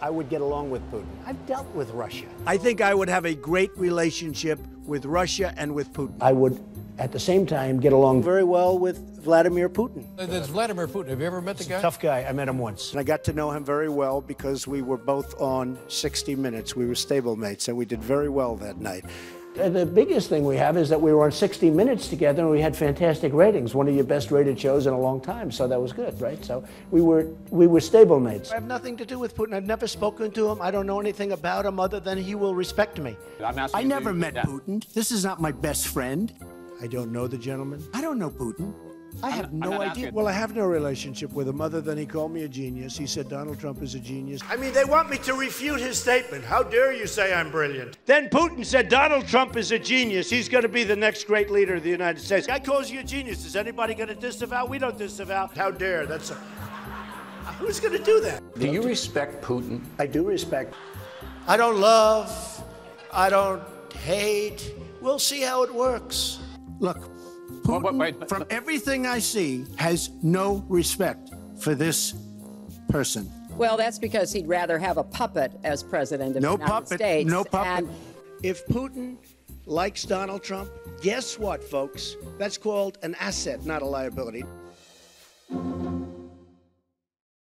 I would get along with Putin. I've dealt with Russia. I think I would have a great relationship with Russia and with Putin. I would, at the same time, get along very well with Vladimir Putin. Uh, that's Vladimir Putin. Have you ever met the guy? Tough guy. I met him once. And I got to know him very well because we were both on 60 Minutes. We were stablemates, and we did very well that night. Uh, The biggest thing we have is that we were on 60 Minutes together and we had fantastic ratings, one of your best rated shows in a long time. So that was good, right? So we were we were stablemates. I have nothing to do with Putin. I've never spoken to him. I don't know anything about him other than he will respect me. I'm I never met yeah. Putin. This is not my best friend. I don't know the gentleman. I don't know Putin. I have I'm no not idea. Well, I have no relationship with him other than he called me a genius. He said Donald Trump is a genius. I mean, they want me to refute his statement. How dare you say I'm brilliant? Then Putin said Donald Trump is a genius. He's going to be the next great leader of the United States. Guy calls you a genius. Is anybody going to disavow? We don't disavow. How dare? That's a. Who's going to do that? Do you respect Putin? I do respect. I don't love. I don't hate. We'll see how it works. Look, Well, Putin, wait, wait, from but- everything I see, has no respect for this person. Well, that's because he'd rather have a puppet as president of No the United puppet. States. No puppet. And If Putin likes Donald Trump, guess what, folks? That's called an asset, not a liability.